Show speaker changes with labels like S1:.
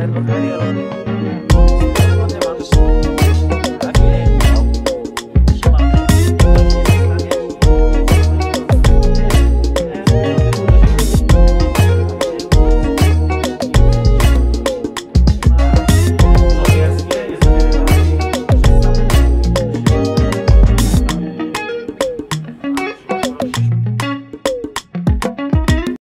S1: hacerlo diario.